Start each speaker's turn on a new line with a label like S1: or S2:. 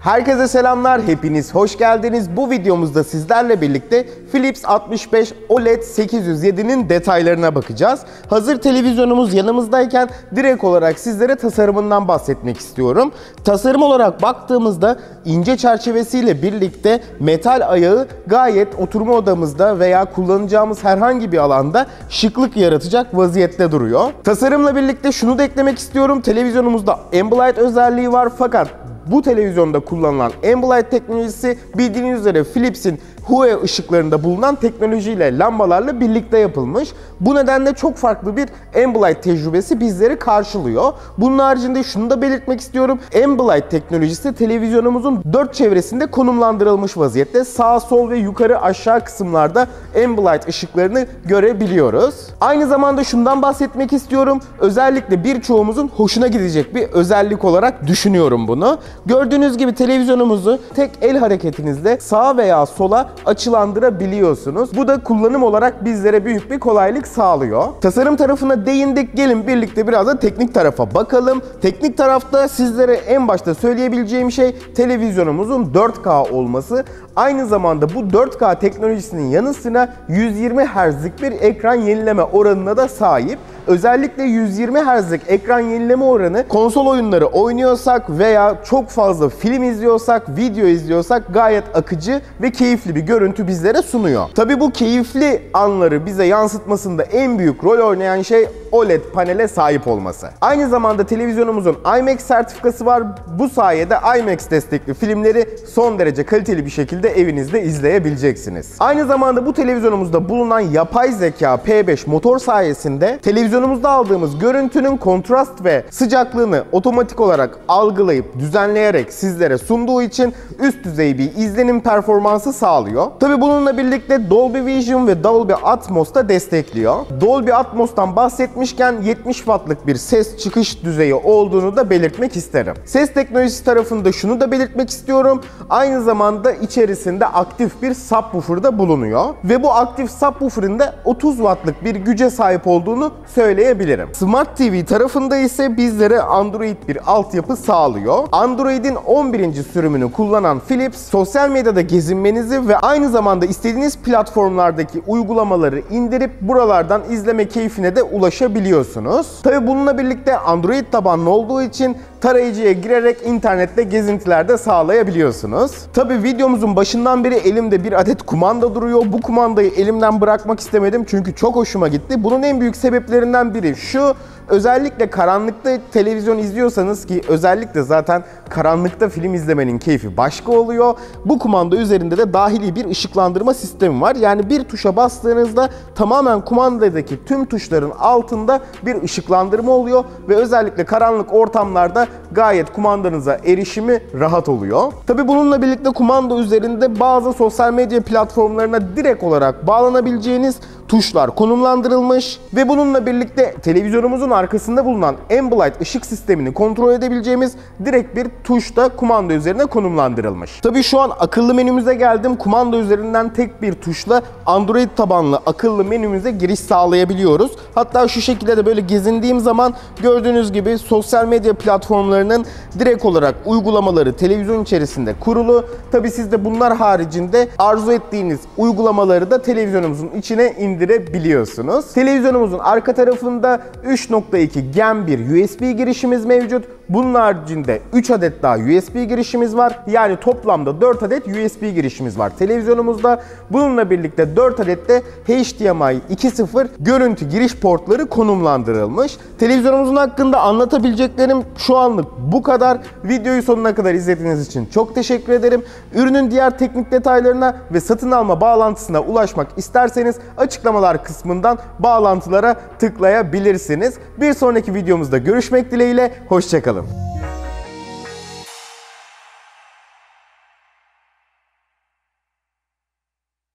S1: Herkese selamlar, hepiniz hoş geldiniz. Bu videomuzda sizlerle birlikte Philips 65 OLED 807'nin detaylarına bakacağız. Hazır televizyonumuz yanımızdayken direkt olarak sizlere tasarımından bahsetmek istiyorum. Tasarım olarak baktığımızda ince çerçevesiyle birlikte metal ayağı gayet oturma odamızda veya kullanacağımız herhangi bir alanda şıklık yaratacak vaziyette duruyor. Tasarımla birlikte şunu da eklemek istiyorum. Televizyonumuzda Ambilight özelliği var fakat bu televizyonda kullanılan Ambilight teknolojisi bildiğiniz üzere Philips'in Hue ışıklarında bulunan teknolojiyle, lambalarla birlikte yapılmış. Bu nedenle çok farklı bir Ambilight tecrübesi bizleri karşılıyor. Bunun haricinde şunu da belirtmek istiyorum. Ambilight teknolojisi televizyonumuzun dört çevresinde konumlandırılmış vaziyette. Sağ, sol ve yukarı aşağı kısımlarda Ambilight ışıklarını görebiliyoruz. Aynı zamanda şundan bahsetmek istiyorum. Özellikle birçoğumuzun hoşuna gidecek bir özellik olarak düşünüyorum bunu. Gördüğünüz gibi televizyonumuzu tek el hareketinizle sağa veya sola açılandırabiliyorsunuz. Bu da kullanım olarak bizlere büyük bir kolaylık sağlıyor. Tasarım tarafına değindik. Gelin birlikte biraz da teknik tarafa bakalım. Teknik tarafta sizlere en başta söyleyebileceğim şey televizyonumuzun 4K olması. Aynı zamanda bu 4K teknolojisinin yanı sıra 120 Hz'lik bir ekran yenileme oranına da sahip. Özellikle 120 Hz'lik ekran yenileme oranı konsol oyunları oynuyorsak veya çok fazla film izliyorsak, video izliyorsak gayet akıcı ve keyifli bir görüntü bizlere sunuyor. Tabi bu keyifli anları bize yansıtmasında en büyük rol oynayan şey OLED panele sahip olması. Aynı zamanda televizyonumuzun IMAX sertifikası var. Bu sayede IMAX destekli filmleri son derece kaliteli bir şekilde evinizde izleyebileceksiniz. Aynı zamanda bu televizyonumuzda bulunan yapay zeka P5 motor sayesinde televizyonumuzda aldığımız görüntünün kontrast ve sıcaklığını otomatik olarak algılayıp düzenleyerek sizlere sunduğu için üst düzey bir izlenim performansı sağlıyor. Tabi bununla birlikte Dolby Vision ve Dolby Atmos da destekliyor. Dolby Atmos'tan bahsetmişken 70 wattlık bir ses çıkış düzeyi olduğunu da belirtmek isterim. Ses teknolojisi tarafında şunu da belirtmek istiyorum. Aynı zamanda içerisinde aktif bir subwoofer da bulunuyor. Ve bu aktif subwoofer'ın da 30 wattlık bir güce sahip olduğunu söyleyebilirim. Smart TV tarafında ise bizlere Android bir altyapı sağlıyor. Android'in 11. sürümünü kullanan Philips, sosyal medyada gezinmenizi ve aynı zamanda istediğiniz platformlardaki uygulamaları indirip buralardan izleme keyfine de ulaşabiliyorsunuz. Tabi bununla birlikte Android tabanlı olduğu için tarayıcıya girerek internette gezintiler de sağlayabiliyorsunuz. Tabi videomuzun başından beri elimde bir adet kumanda duruyor. Bu kumandayı elimden bırakmak istemedim çünkü çok hoşuma gitti. Bunun en büyük sebeplerinden biri şu. Özellikle karanlıkta televizyon izliyorsanız ki özellikle zaten karanlıkta film izlemenin keyfi başka oluyor. Bu kumanda üzerinde de dahili bir ışıklandırma sistemi var. Yani bir tuşa bastığınızda tamamen kumandadaki tüm tuşların altında bir ışıklandırma oluyor ve özellikle karanlık ortamlarda gayet kumandanıza erişimi rahat oluyor. Tabi bununla birlikte kumanda üzerinde bazı sosyal medya platformlarına direkt olarak bağlanabileceğiniz tuşlar konumlandırılmış ve bununla birlikte televizyonumuzun arkasında bulunan Ambilight ışık sistemini kontrol edebileceğimiz direkt bir tuş da kumanda üzerine konumlandırılmış. Tabii şu an akıllı menümüze geldim. Kumanda üzerinden tek bir tuşla Android tabanlı akıllı menümüze giriş sağlayabiliyoruz. Hatta şu şekilde de böyle gezindiğim zaman gördüğünüz gibi sosyal medya platformlarının direkt olarak uygulamaları televizyon içerisinde kurulu. Tabii siz de bunlar haricinde arzu ettiğiniz uygulamaları da televizyonumuzun içine indirebiliyorsunuz. Televizyonumuzun arka tarafında 3.2 Gen bir USB girişimiz mevcut. Bunun haricinde 3 adet daha USB girişimiz var. Yani toplamda 4 adet USB girişimiz var televizyonumuzda. Bununla birlikte 4 adet de HDMI 2.0 görüntü giriş portları konumlandırılmış. Televizyonumuzun hakkında anlatabileceklerim şu anlık bu kadar. Videoyu sonuna kadar izlediğiniz için çok teşekkür ederim. Ürünün diğer teknik detaylarına ve satın alma bağlantısına ulaşmak isterseniz açıklamalar kısmından bağlantılara tıklayabilirsiniz. Bir sonraki videomuzda görüşmek dileğiyle. Hoşçakalın.